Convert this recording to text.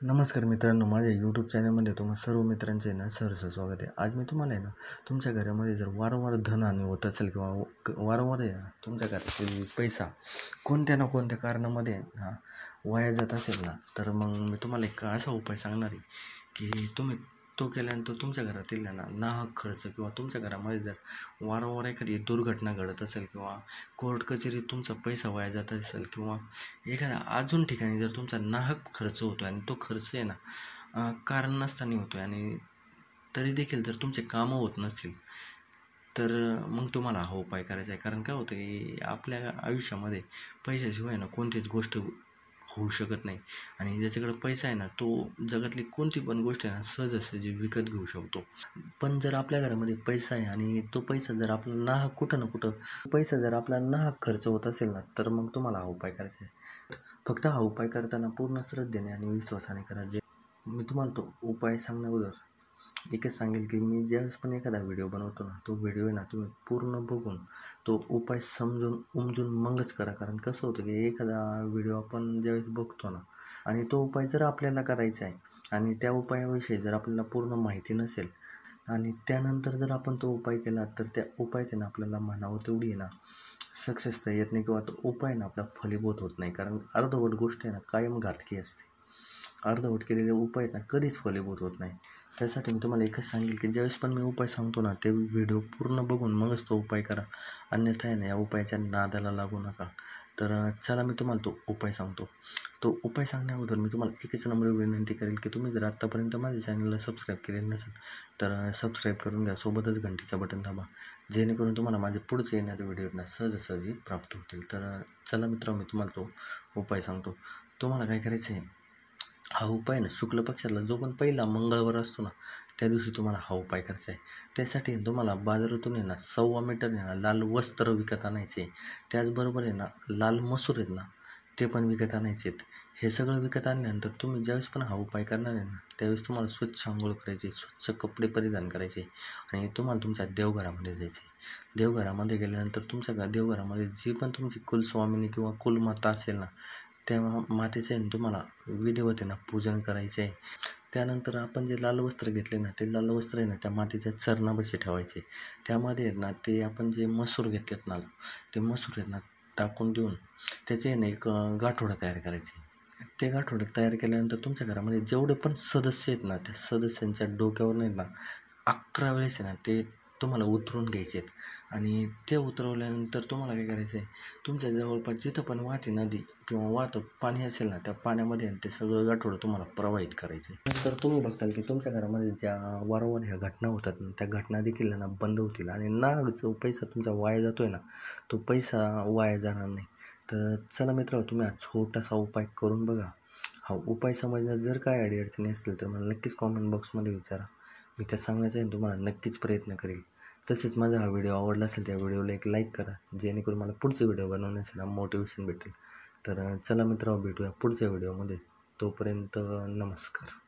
नमस्कार मित्रांनो माझ्या यूट्यूब चॅनलमध्ये तुम्हा सर्व मित्रांचे ना सहर्ष स्वागत आहे. आज मी तुम्हाला आहे ना तुमच्या घरामध्ये जर वारंवार धनहानी होत असेल किंवा क- वारंवार आहे ना तुमच्या घरातील पैसा कोणत्या ना कोणत्या कारणामध्ये हा वाया जात असेल ना तर मग मी तुम्हाला एक असा उपाय सांगणार आहे की तुम्ही तो केल्यानंतर तुमच्या घरातील ना नाहक खर्च किंवा तुमच्या घरामध्ये जर वारंवार एखादी दुर्घटना घडत असेल किंवा कोर्ट कचेरीत तुमचा पैसा वाया जात असेल किंवा एखाद्या अजून ठिकाणी जर तुमचा नाहक खर्च होतो आणि तो खर्च आहे ना कारण नसताना होतो आणि तरी देखील जर तुमचे कामं होत नसतील तर मग तुम्हाला हा उपाय करायचा आहे. कारण काय होतं की आपल्या आयुष्यामध्ये पैशाशिवाय ना कोणतीच गोष्ट होऊ शकत नाही. आणि ज्याच्याकडे पैसा आहे ना तो जगातली कोणती पण गोष्ट आहे ना सहजासहजी विकत घेऊ शकतो. पण जर आपल्या घरामध्ये पैसा आहे आणि तो पैसा जर आपला नाहक कुठं ना कुठं पैसा जर आपला नाहक खर्च होत असेल ना तर मग तुम्हाला हा उपाय करायचा आहे. फक्त हा उपाय करताना पूर्ण श्रद्धेने आणि विश्वासाने करा. जे मी तुम्हाला तो उपाय सांगण्याबरोबर एकच सांगेल की मी ज्यावेळेस पण एखादा व्हिडिओ बनवतो ना तो व्हिडिओ ना तुम्ही पूर्ण बघून तो उपाय समजून उमजून मगच करा. कारण कसं होतं की एखादा व्हिडिओ आपण ज्यावेळेस बघतो ना आणि तो उपाय जर आपल्याला करायचा आहे आणि त्या उपायाविषयी जर आपल्याला पूर्ण माहिती नसेल आणि त्यानंतर जर आपण तो उपाय केला तर त्या उपाय त्यानं आपल्याला म्हणावं तेवढी ना सक्सेस तर येत नाही किंवा तो उपाय ना आपला फलीभूत होत नाही. कारण अर्धवट गोष्ट आहे ना कायम घातकी असते. अर्धवट केलेले उपाय ना कधीच फलीभूत होत नाही. त्यासाठी मी तुम्हाला एकच सांगेल की ज्यावेळेस पण मी उपाय सांगतो ना ते व्हिडिओ पूर्ण बघून मगच तो उपाय करा. अन्यथा आहे ना या उपायाच्या नादाला लागू नका. तर चला मी तुम्हाला तो उपाय सांगतो. तो उपाय सांगण्याअगोदर मी तुम्हाला एकच नंबर विनंती करेल की तुम्ही जर आत्तापर्यंत माझ्या चॅनलला सबस्क्राईब केलेलं नसेल तर सबस्क्राईब करून घ्या. सोबतच घंटीचं बटन दाबा. जेणेकरून तुम्हाला माझे पुढचे येणारे व्हिडिओ ना सहजासहजी प्राप्त होतील. तर चला मित्र मी तुम्हाला तो उपाय सांगतो. तुम्हाला काय करायचं आहे हा उपाय ना शुक्ल पक्षातला जो पण पहिला मंगळवार असतो ना त्या दिवशी तुम्हाला हा उपाय करायचा आहे. त्यासाठी तुम्हाला बाजारातून आहे ना सव्वा मीटर आहे ना लाल वस्त्र विकत आणायचे आहे. त्याचबरोबर आहे ना लाल मसूर आहेत ना ते पण विकत आणायचे आहेत. हे सगळं विकत आणल्यानंतर तुम्ही ज्यावेळेस पण हा उपाय करणार आहे ना त्यावेळेस तुम्हाला स्वच्छ आंघोळ करायची स्वच्छ कपडे परिधान करायचे आणि तुम्हाला तुमच्या देवघरामध्ये जायचे देवघरामध्ये गेल्यानंतर तुमच्या देवघरामध्ये जी पण तुमची कुलस्वामिनी किंवा कुलमाता असेल ना त्या मातेचे आहे ना तुम्हाला विधिवत पूजन करायचं आहे त्यानंतर आपण जे लाल वस्त्र घेतले ना ते लाल वस्त्र आहे ना त्या मातीच्या चरणापाशी ठेवायचे. त्यामध्ये आहेत ना ते आपण जे मसूर घेतलेत ना ते मसूर आहेत ना टाकून देऊन त्याचे ना एक गाठोडं तयार करायचे. ते गाठोडं तयार केल्यानंतर तुमच्या घरामध्ये जेवढे पण सदस्य आहेत ना त्या सदस्यांच्या डोक्यावर नाही ना अकरा वेळेस आहे ना ते तुम्हाला उतरून घ्यायचे आहेत. आणि ते उतरवल्यानंतर तुम्हाला काय करायचं आहे तुमच्या जवळपास जिथं पण वाहते नदी किंवा वाहतं पाणी असेल ना त्या पाण्यामध्ये ते सगळं गाठोडं तुम्हाला प्रवाहित करायचं आहे नंतर तुम्ही बघताल की तुमच्या घरामध्ये ज्या वारंवार ह्या घटना होतात ना त्या घटना देखील ना बंद होतील. आणि ना जो पैसा तुमचा वाया जातो आहे ना तो पैसा वाया जाणार नाही. तर चला मित्र तुम्ही हा छोटासा उपाय करून बघा. हा उपाय समजण्यात जर काय अडीअडचणी असतील तर मला नक्कीच कॉमेंट बॉक्समध्ये विचारा. मी त्या सांगण्याचा आहे तुम्हाला नक्कीच प्रयत्न करेल तसेच माझा हा व्हिडिओ आवडला असेल त्या व्हिडिओला एक लाईक करा जेणेकरून मला पुढचे व्हिडिओ बनवण्यासाठी मोटिवेशन भेटेल. तर चला मित्रांनो भेटूया पुढच्या व्हिडिओमध्ये. तोपर्यंत नमस्कार.